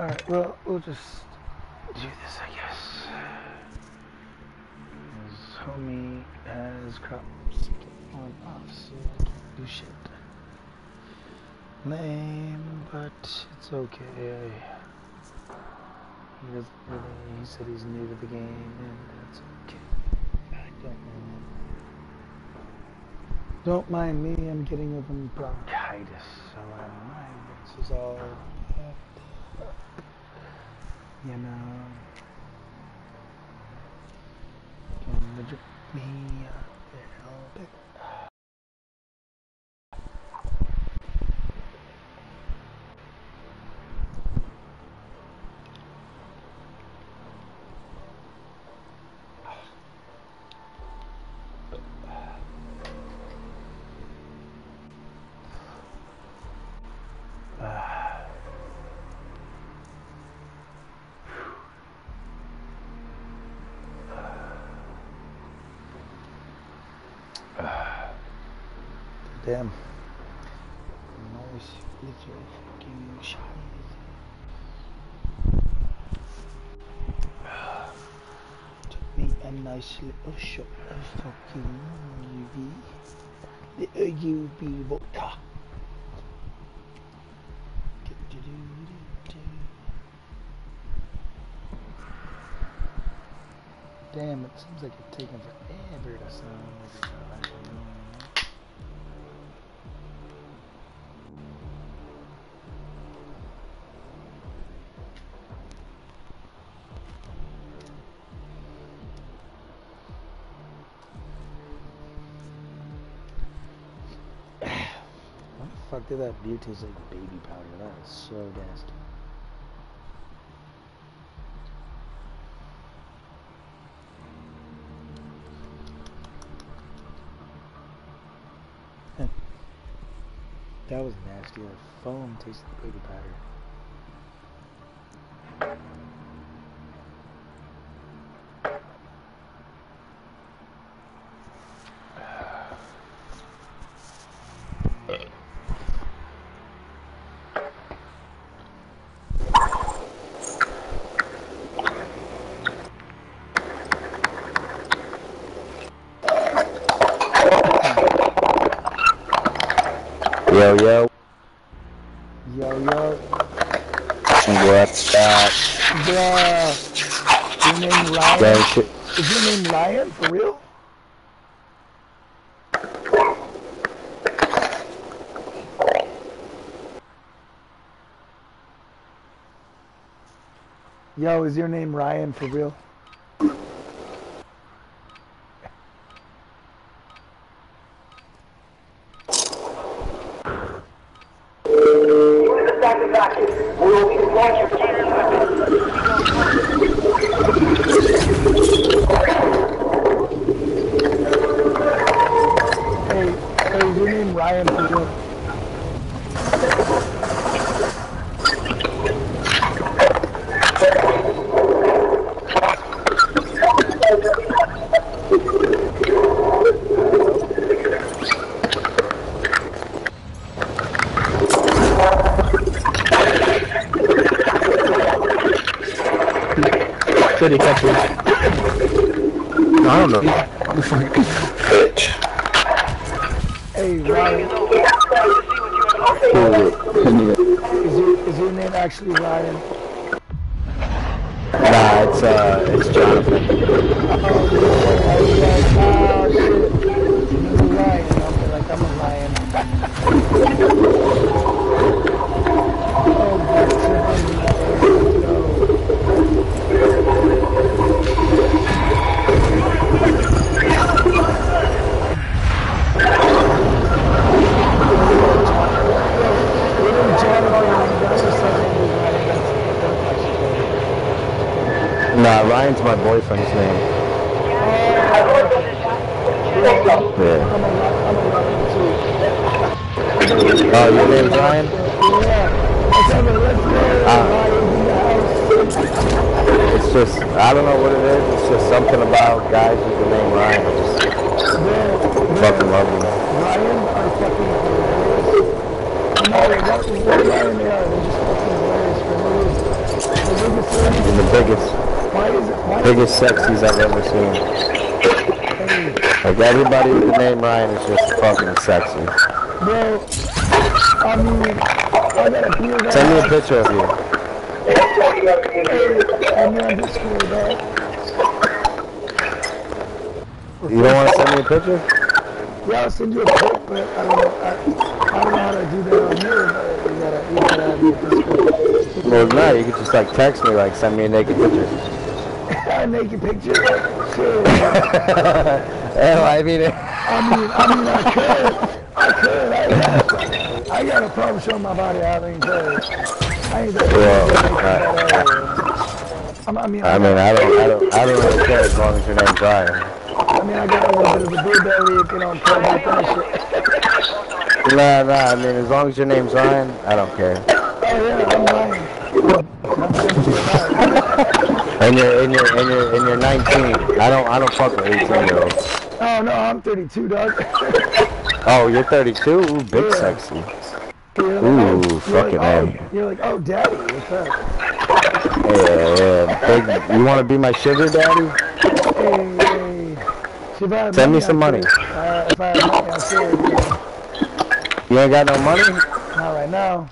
Alright, well, we'll just do this, I guess. As homie as crops on off, so I can't do shit. Lame, but it's okay. He doesn't really, he said he's new to the game, and that's okay. I don't mind. Don't mind me, I'm getting over bronchitis, so I don't mind. This is all. Damn. Fucking shiny. Took me a nice little shot of fucking UV. The UV vodka. Damn, it seems like it's taking forever to sound. fuck did that beer taste like baby powder? That is so nasty. that was nasty. That foam tasted like baby powder. Yo, is your name Ryan for real? Hey, hey, your name Ryan for real? I don't know. Bitch. Hey, Ryan, is your, is your name actually Ryan? Nah, it's uh, it's Jonathan. Oh, shit. You're Ryan. I'll be like, I'm a lion. Ryan's my boyfriend's name. Yeah. Oh, your name's Ryan? Ah. It's just, I don't know what it is. It's just something about guys with the name Ryan. I just fucking love them. Ryan are fucking hilarious. No no. The biggest thing And the biggest, why is it, why biggest sexies I've ever seen. Like everybody with the name Ryan is just fucking sexy. bro, I mean, I got a. Send me a picture of you. I'm in the dog. You don't want to send me a picture? Yeah, I'll send you a pic, but I don't know, I, I don't know how to do that on here, but you gotta, you gotta have this school. Well, no, you could just like text me, like send me a naked picture. A naked picture? I mean, I mean, I mean, I could. I could. I I got a problem showing my body. I mean, cause I ain't that. Well, I, I mean, I mean, I don't, I don't, I don't really care as long as your name's Ryan. I mean, I got a little bit of a belly. You know, I'm trying to that shit. Nah, nah. I mean, as long as your name's Ryan, I don't care. Oh yeah, I'm lying. I'm lying. And you're, and you're, and you're, and you're 19. I don't, I don't fuck with 18 year olds. Oh no, I'm 32, dog. Oh, you're 32. Ooh, big Yeah. sexy. You're like, Ooh, oh, you're fucking like, oh, You're like, oh, daddy, what's up? Yeah, yeah. Big, you want to be my sugar daddy? Hey, hey. See, if Send me some money. Uh, if I had money, I should. Yeah. You ain't got no money? Not right now.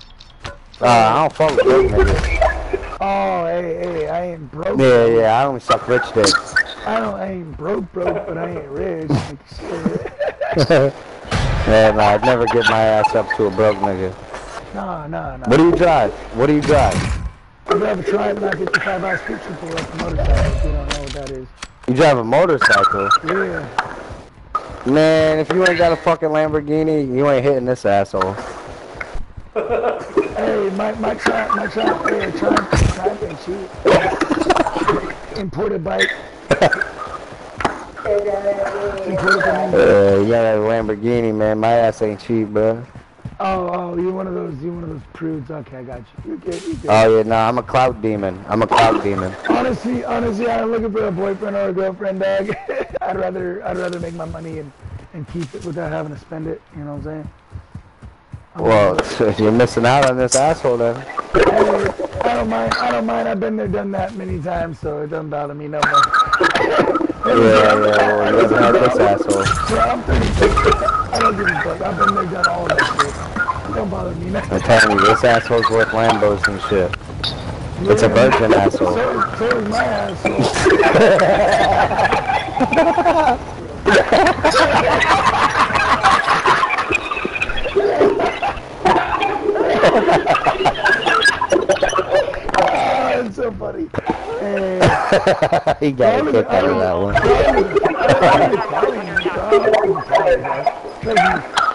Uh, I don't fuck with broke niggas. Hey, hey, I ain't broke. Yeah, yeah. I only suck rich dicks. I don't, I ain't broke, broke, but I ain't rich. Like, shit. Yeah, nah, I'd never get my ass up to a broke nigga. Nah, nah, nah. What do you drive? What do you drive? I've ever tried my 55 hour speed triple like a motorcycle. If you don't know what that is. You drive a motorcycle? Yeah. Man, if you ain't got a fucking Lamborghini, you ain't hitting this asshole. My my trap, my trap, hey, trap, trap ain't cheap. Imported bike. Imported Uh, you got a Lamborghini, man. My ass ain't cheap, bro. Oh, oh, you one of those, you one of those prudes. Okay, I got you. You good, you good. Oh yeah, nah, I'm a clout demon. I'm a clout demon. honestly, honestly, I'm looking for a boyfriend or a girlfriend, dog. I'd rather, I'd rather make my money and, and keep it without having to spend it. You know what I'm saying? Well, if you're missing out on this asshole then. I don't mind. I don't mind. I've been there, done that many times, so it doesn't bother me no more. Yeah, yeah, well, you haven't had this asshole. So I'm 36. I don't give a fuck. I've been there, done all that shit. It don't bother me. No. I'm telling you, this asshole's worth Lambos and shit. It's a virgin asshole. So, so is my asshole. Ah, it's so funny. he got a kick out of that one.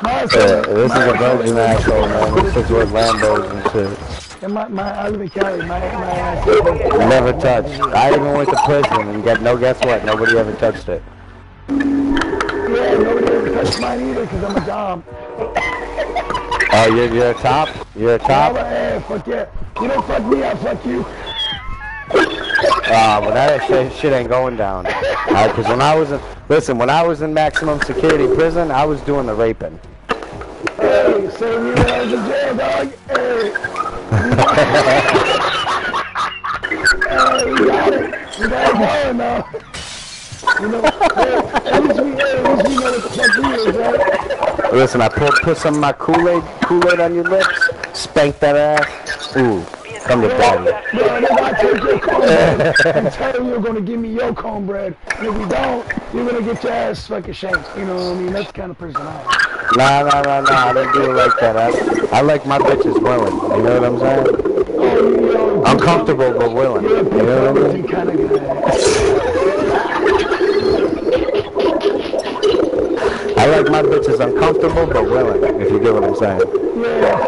Yeah, this is a virgin asshole, man. This is worth Lambos and shit. And my, my, I live in Cali. My, my ass is Never touched. I even went to prison and get no. Guess what? Nobody ever touched it. Yeah, nobody ever touched mine either because I'm a dom. Oh, you're you're a top. You're a top. a, hey, fuck yeah. You don't fuck me, I fuck you. Ah, well that shit, shit ain't going down. Because when I was in, listen, when I was in maximum security prison, I was doing the raping. Hey, same when I was in jail, dog. Hey. hey, we got it. We got it going now. You know, at least we, at least we know what the fuck is, right? Listen, I put put some of my Kool-Aid Kool-Aid on your lips, spank that ass. Ooh, come to daddy. Bro, nigga, I take your cornbread and tell you you're gonna give me your cornbread. And if you don't, you're gonna get your ass fucking shanked. You know what I mean? That's the kind of person I am. Nah, nah, nah, nah. I don't do it like that. I, I like my bitches willing. You know what I'm saying? Oh, you know, Uncomfortable but willing. You know what I mean? kind of guy. I like my bitches uncomfortable but willing. If you get what I'm saying. Yeah,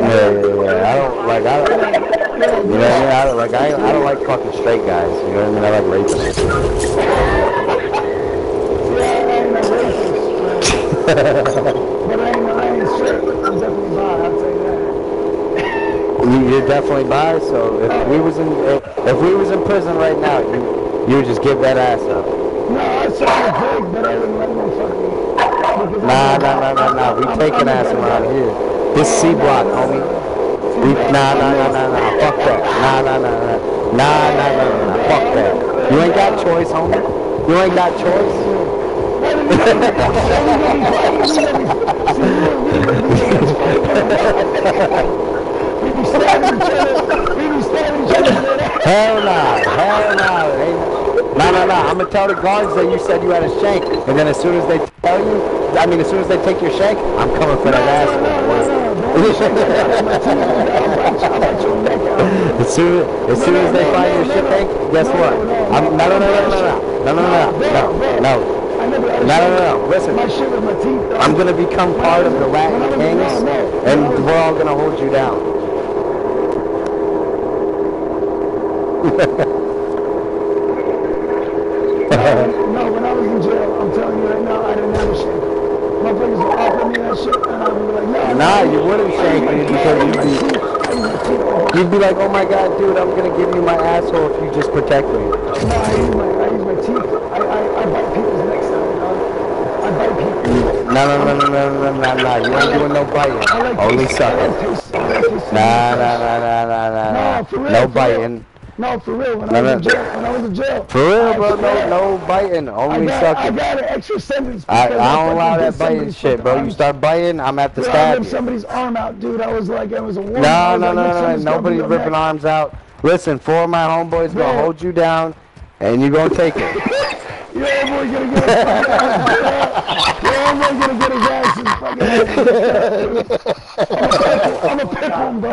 Yeah, yeah. I don't like I. Don't, you know what I mean? I don't, like I, I don't like fucking straight guys. You know what I mean? I like rapists. But I ain't, I ain't straight. I'm definitely bi, I'll you that. You- You're definitely bi. So if we was in if we was in prison right now, you you would just give that ass up. No. Nah, nah, nah, nah, nah. We taking ass around here. This C block, homie. We, nah, nah, nah, nah, nah. Fuck that. Nah, nah, nah, nah. Nah, nah, nah, nah. Fuck that. You ain't got choice, homie. You ain't got choice. We be. Hell nah. Hell nah. Nah, nah, nah. I'm gonna tell the guards that you said you had a shank, and then as soon as they tell you, I mean, as soon as they take your shank, I'm coming for that ass. As soon as soon as they find your shit tank, guess what? I'm no no no no no no no no no no no. I never had a No, no, no, no. Listen. My shit with my teeth. though. I'm gonna become part of the Latin Kings, and we're all gonna hold you down. You'd be like, oh my god, dude, I'm gonna give you my asshole if you just protect me. No, I use my, I use my teeth. I, I, I bite people's necks out, dog. I bite people. No, no, no, no, no, no, no, no. You ain't doing no biting. Only sucking. Nah, nah, nah, nah, nah, nah, No, biting. No, for real. When No, I was no. in jail, when I was in jail. For real, bro. No, no biting. I Only got, I got an extra sentence. I, I don't allow that biting shit, bro. You start biting, I'm at the Bro, I ripped somebody's arm out, dude. I was like, it was a warning. No, I no, no, no, no. Nobody's ripping arms out. Listen, four of my homeboys gonna hold you down, and you're gonna take it. Homeboy gonna get his homeboy gonna get his ass and fucking ass. I'm a pit bull, bro.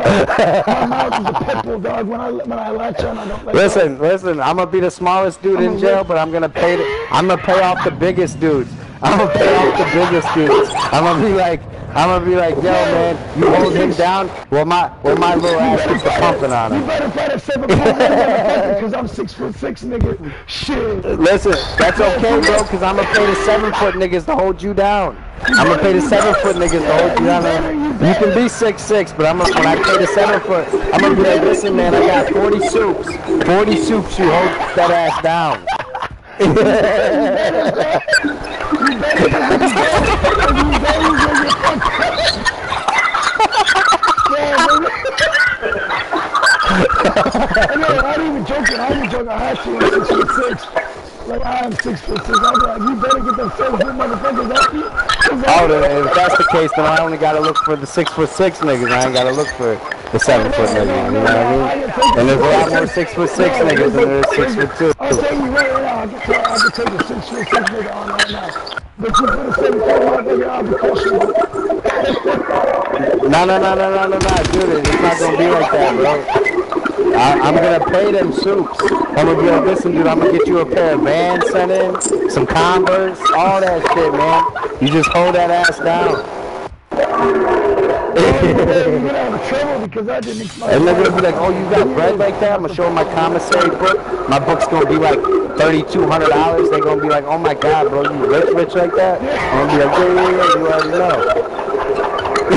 My mouth is a pit bull, dog. When I when I latch on, I don't let Listen, listen. I'm gonna be the smallest dude in I'm a jail, rip- but I'm gonna pay. The, I'm gonna pay off the biggest dudes. I'm gonna pay off the biggest dudes. I'm gonna be like, I'm gonna be like, yo, man, you hold him down. Well, my, well, my little ass the pumping on him. Better fight a seven foot cause I'm six foot six, nigga. Shit. Listen, that's okay, bro, because I'm gonna pay the seven foot niggas to hold you down. I'm gonna pay the seven foot niggas to hold you down. You can be six six, but I'm gonna, when I pay the seven foot, I'm gonna be like, listen, man, I got 40 soups. 40 soups, you hold that ass down. I know, I ain't even joking. I ain't even joking. I actually am six foot six. Like I am six foot six. I'm like, you better get them seven foot motherfuckers off you. Oh, then if that's the case, then I only gotta look for the six foot six niggas. I ain't gotta look for the seven foot niggas. You know what I mean? And there's a lot more six foot six niggas than there is six foot two. I'll tell you right now, I can take a six foot six nigga on right now. But you put a seven foot motherfucker, I'll be questionable. No, no, no, no, no, no, no, dude. It's not gonna be like that, bro. I, I'm gonna pay them soups. I'm gonna be like, listen, dude, I'm gonna get you a pair of Vans sent in, some Converse, all that shit, man. You just hold that ass down. And they're gonna be like, oh, you got bread like that? I'm gonna show them my commissary book. My book's gonna be like $3,200. They're gonna be like, oh my god, bro, you rich, rich like that? I'm gonna be like, yeah, yeah, yeah, you already know.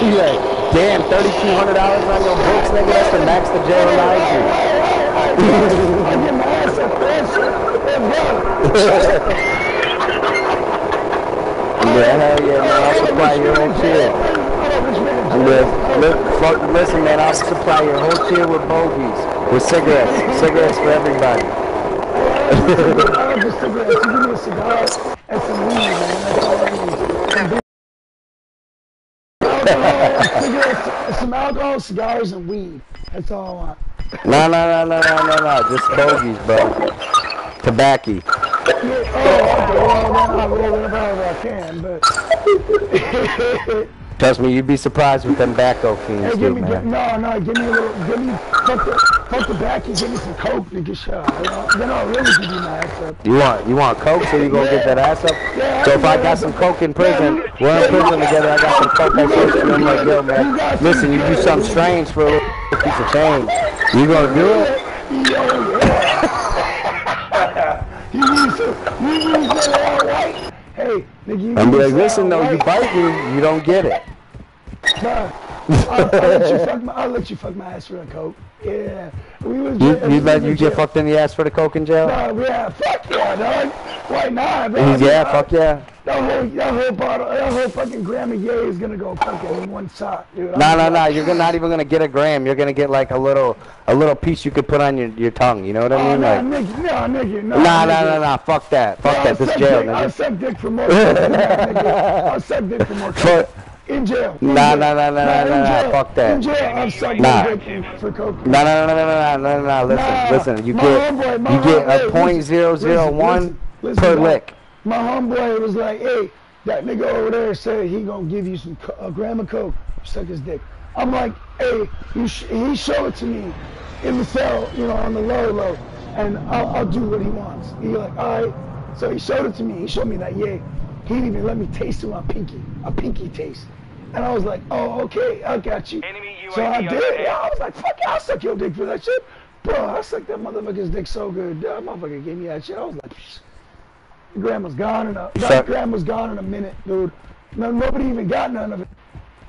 yeah. Damn, $3,200 on your books, nigga? That's the max the jail allows you. I get my ass up shit. Let's go. Yeah, hell yeah, man. I'll supply your own shit. I'm. Look, fuck, listen, man. I'll supply your whole chair with bogeys, with cigarettes, cigarettes for everybody. Just cigarettes. You give me a cigar and some weed, man. That's all I need. Alcohol, cigarettes, some alcohol, cigars, and weed. That's all I want. No, no, no, no, no, no, no. Just bogeys, bro. Tobacco. Yeah, oh, okay, I'll roll it however I can, but... Trust me, you'd be surprised with them tobacco fiends, Hey, give me, give, man. no, no, give me a little, give me, fuck the, fuck the back and give me some coke to get shot. You know, then I'll really give you my ass up. You want you want coke, so you gonna get that ass up? Yeah, So if I got some coke in prison, we're in prison together. I got some coke. I I'm like, yo, man, listen, you do something strange for a piece of change. You gonna do it? Yeah. you need some, you need some. Hey, nigga, you I'm be like, listen, though, you bite me, you don't get it. I'll, I'll let you fuck my, I'll let you fuck my ass for a coke. Yeah, we was. You, you let you jail. get fucked in the ass for the coke in jail? Nah, yeah, fuck yeah, dog. Why not, bro? Yeah, fuck yeah. That whole, that whole bottle, that whole fucking gram of yay is gonna go fucking in one shot, dude. No, no, no. You're not even gonna get a gram. You're gonna get like a little, a little piece you could put on your, your tongue. You know what I Oh, mean? no, Like, nigga, no, nigga, no. nah, nigga. nah, nah, nah. Fuck that. Fuck I'll that. This jail, dick, I'll nigga. suck dick for more coke than that, nigga. I'll suck dick for more. In jail. Nah, nah, nah, nah, in nah, nah, fuck that. In jail, I'll suck Nah. dick for coke. No, no, no, no, no, no, no, no. Listen, Nah, listen. You my get, homeboy, my you get a point zero zero one listen, per dog. lick. My homeboy was like, hey, that nigga over there said he gonna give you some co- a gram of coke, suck his dick. I'm like, hey, you sh- he showed it to me in the cell, you know, on the low low, and I'll, I'll do what he wants. He like, all right. So he showed it to me. He showed me that, yeah. He didn't even let me taste it on pinky, a pinky taste. And I was like, oh, okay, I got you. Enemy So I did. Yeah, I was like, fuck yeah, I'll suck your dick for that shit. Bro, I sucked that motherfucker's dick so good. That motherfucker gave me that shit. I was like, Psh. grandma's gone in a You suck- grandma's gone in a minute, dude. No, nobody even got none of it.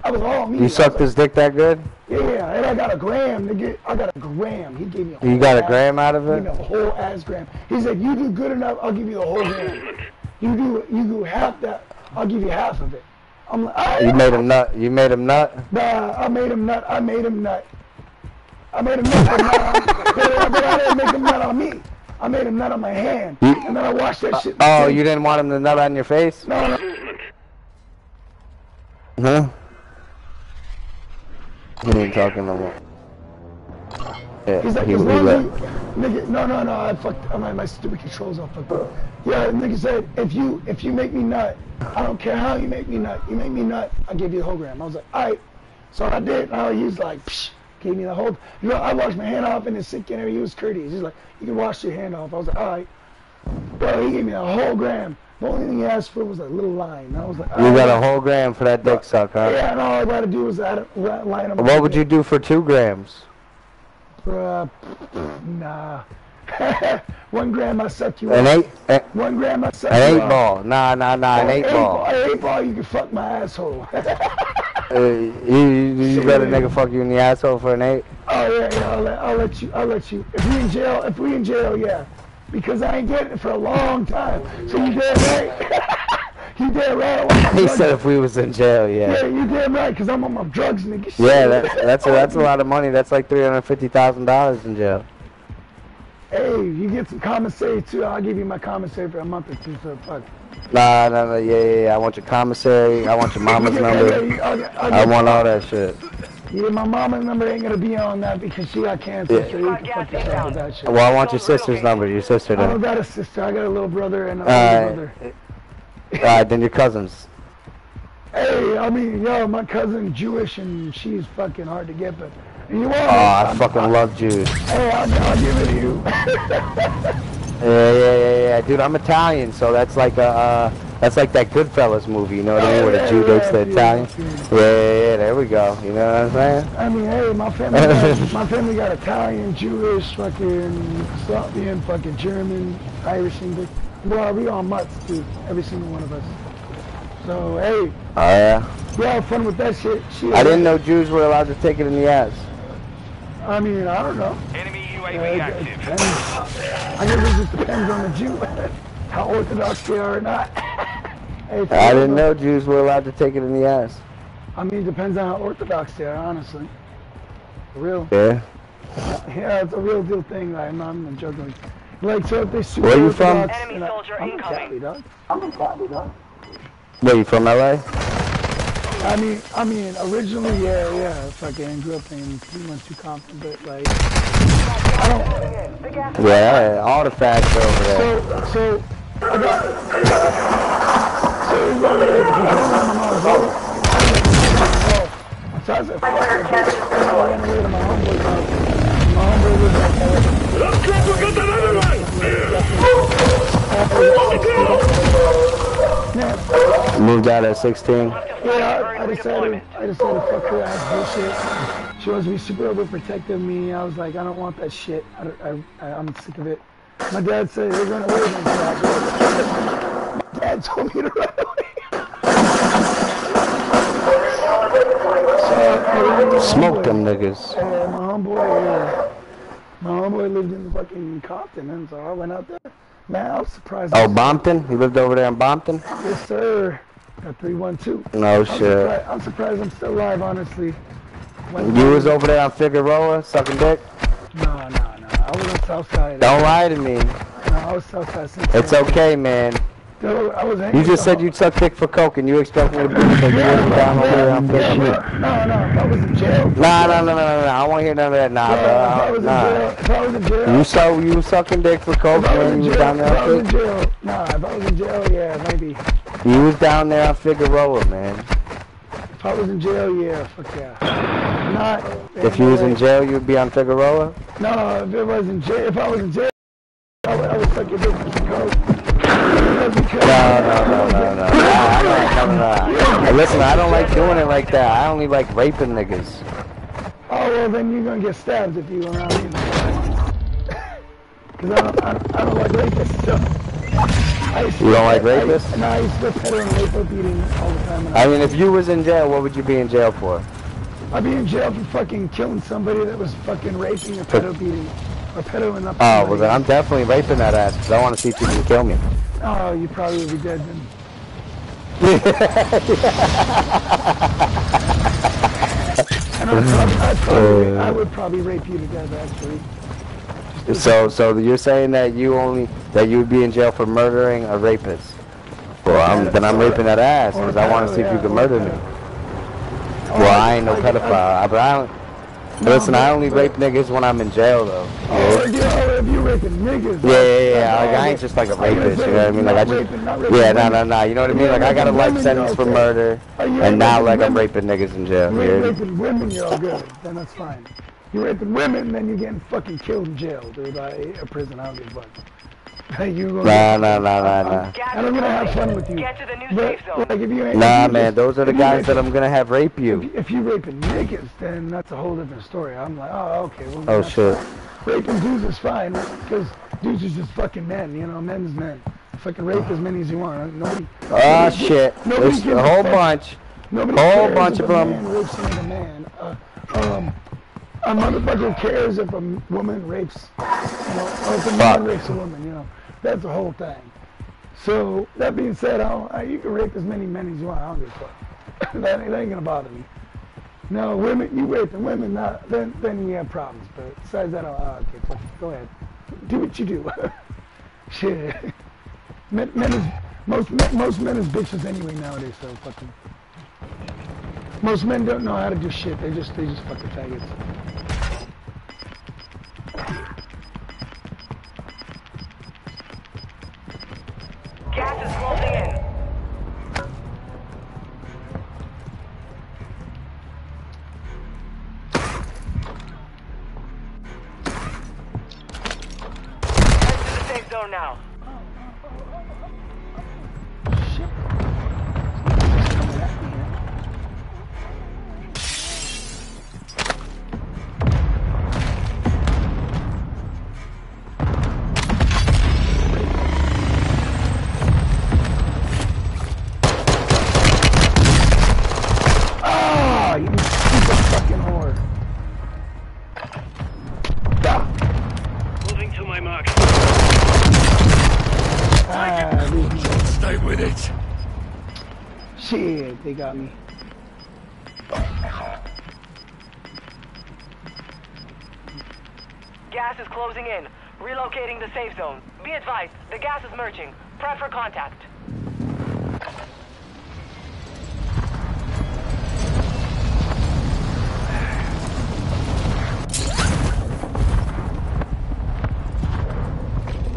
I was all me. You was sucked like, his dick that good? Yeah, and I got a gram, nigga. I got a gram. He gave me a whole You got a ass- gram out of Give me it? a whole ass gram. He said, you do good enough, I'll give you the whole gram. You do you do half that, I'll give you half of it. I'm like, right. You made him nut. You made him nut. Nah, I made him nut. I made him nut. I made him nut, but, not but, but I didn't make him nut on me. I made him nut on my hand, and then I washed that shit. Oh, you didn't want him to nut on your face? No, no. Huh? He ain't talking no more. Yeah, He's like, he, as long as you, nigga, no, no, no, I fucked, my, my stupid controls all fucked up. Yeah, nigga said, if you, if you make me nut, I don't care how you make me nut, you make me nut, I'll give you the whole gram. I was like, alright. So I did, and he was like, Psh, gave me the whole, you know, I washed my hand off in the sick and he was courteous. He's like, you can wash your hand off. I was like, alright. Bro, he gave me the whole gram. The only thing he asked for was a little line. And I was like, You "Alright." got a whole gram for that dick suck, huh? Yeah, and all I gotta do is add a line of What would you do for two grams? Bruh, nah. One gram I suck you An up. eight, an One gram I suck an you eight up. ball? Nah, nah, nah, an eight ball. An eight ball, you can fuck my asshole. Uh, you, you, you let a nigga fuck you in the asshole for an eight? oh yeah, yeah. I'll let, I'll let you. I'll let you. If we in jail, if we in jail, yeah. Because I ain't getting it for a long time. So you dead right. you dead right. I He said if we was in jail, Yeah, yeah. you dead right. Cause I'm on my drugs, nigga. Yeah, Shit. that's that's a, that's a lot of money. That's like three hundred fifty thousand dollars in jail. Hey, you get some commissary too. I'll give you my commissary for a month or two. So fuck. Nah, nah, nah, yeah, yeah, yeah. I want your commissary. I want your mama's Yeah, number. yeah, I'll I'll I want all that shit. Yeah, my mama's number ain't gonna be on that because she got cancer, Yeah. so you can fuck yourself with that shit. Well, I want your sister's number. Your sister I don't got a sister. I got a little brother and a Alright. older brother. Alright, then your cousins. Hey, I mean, yo, my cousin Jewish and she's fucking hard to get, but you are. Oh, I fucking love Jews. Hey, I'll, I'll give it to you. Yeah, yeah, yeah, yeah, dude. I'm Italian, so that's like a, uh, that's like that Goodfellas movie. You know what I mean? Where the Jew dates the Italian. yeah. Yeah, yeah, yeah. There we go. You know what I'm saying? I mean, hey, my family, got, my family got Italian, Jewish, fucking Serbian, fucking German, Irish, English. Well, we all mutts too, every single one of us. So, hey, Oh yeah. we have fun with that shit. shit. I didn't know Jews were allowed to take it in the ass. I mean, I don't know. Enemy Uh, UAV it, it active. depends. I guess it just depends on the Jew, how orthodox they are or not. Hey, I didn't though. know Jews were allowed to take it in the ass. I mean, it depends on how orthodox they are, honestly. For real. Yeah. Yeah, it's a real deal thing. Like, I'm not even joking. Like, so if they super Where you from? orthodox, Enemy and I- soldier I'm in incoming. Cali, dog. I'm in Cali, dog. Where you from, LA? I mean, I mean, originally, yeah, yeah. Fucking grew up in P12 Compton, but like, I don't. Yeah, all the facts over there. So, so I got. So it was over there. My mom's over. So I said, fuck it. I ran away to my homeboy's house. My homeboy lived in Cali. Man, Moved out at 16. Yeah, I, I decided, I decided fuck her ass bullshit. She wants to be super overprotective of me. I was like, I don't want that shit. I, I, I, I'm sick of it. My dad said, hey, run away from that. My dad told me to run away. so, Smoke them niggas. And my homeboy, my homeboy lived in fucking Compton, and so I went out there. Man, I was surprised. Oh, Bompton? He lived over there in Bompton? Yes, sir. Got 312. No I'm shit. surprised, I'm surprised I'm still alive, honestly. When- You was over there on Figueroa sucking dick? No, no, no. I was on Southside. Don't lie to me. No, I was Southside. It's okay, man. Dude, I was You just said you'd suck dick for coke and you expect me to you wasn't down over there on Yeah, Figueroa. no, no. If I was in jail. Nah, nah, nah, nah, nah, nah. I won't hear none of that, nah, Yeah, if I was bro. in jail. Nah. If I was in jail. You saw you was sucking dick for coke, if I was man. in You was down if there I was in jail, nah, if I was in jail, yeah, maybe. You was down there on Figueroa, man. If I was in jail, yeah, fuck yeah. Not. If you was in jail, you'd be on Figueroa? No, if it was in jail, if I was in jail, I would, I would suck your dick listen, I don't like doing it like that. I only like raping niggas. Oh well, then you're gonna get stabbed if you uh, around me. Cause I don't, I, don't- I don't like rapists. So. I You don't like I rapists? No, I used to get pedo and rape beating all the time. And I mean, if you was in jail, what would you be in jail for? I'd be in jail for fucking killing somebody that was fucking raping or pedo beating. Or pedoing up Oh, well then I'm definitely raping that ass because I want to see if you can kill me. Oh, you probably would be dead then. And I'd probably, I'd probably, I would probably rape you to death, actually. So, so you're saying that you only that you would be in jail for murdering a rapist? Well, I'm, then I'm raping that ass because I want to see if you can murder me. Well, I ain't no pedophile. But I don't, listen, I only rape niggas when I'm in jail though. Oh, if you, oh, if you raping niggas. Yeah, yeah, yeah. Like, I ain't just like a rapist, you know what I mean? Like, I just, raping- not raping yeah, no, no, no. You know what I mean? Like, I got a life sentence for murder, and now, like, I'm raping niggas in jail. You're raping women, you're all good. Then that's fine. You're raping women, then you're getting fucking killed in jail, dude. I, a prison, I don't give a fuck. Hey, you gonna Nah, nah, nah, nah, nah. And I'm gonna have fun with you. Get to the new But, safe zone. like, if you ain't, Nah, if you man, just- those are the guys that I'm gonna have rape If, you. you- if you raping niggas, then that's a whole different story. I'm like, oh, okay. Well, Oh that's shit. fine. Raping dudes is fine because dudes is just fucking men. You know, men's men. Fucking rape as many as you want. Nobody. Ah nobody- shit. nobody There's a whole bunch. Nobody Whole bunch if of a 'em. man rapes another man. Uh, um, a motherfucker cares if a woman rapes, you know, or if a man Fuck. rapes a woman. You know, that's the whole thing. So that being said, I you can rape as many men as you want. I don't give a fuck. that, ain't, ain't gonna bother me. No, women, you raping women, not, then then you have problems. But besides that, oh, okay, go ahead, do what you do. Shit, men, men is most men, most men is bitches anyway nowadays. So fucking. Most men don't know how to do shit. They just they just fucking faggots. Got me. Gas is closing in. Relocating the safe zone. Be advised, the gas is merging. Prep for contact.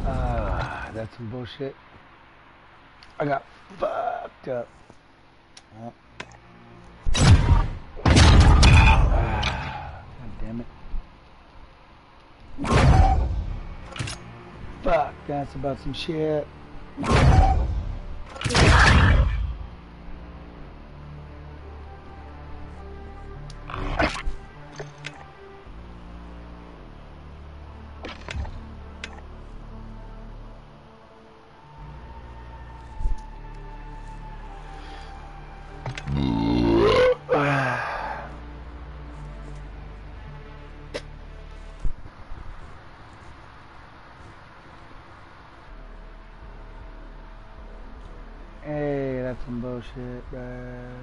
Ah, that's some bullshit. That's about some shit. Bullshit, bruh.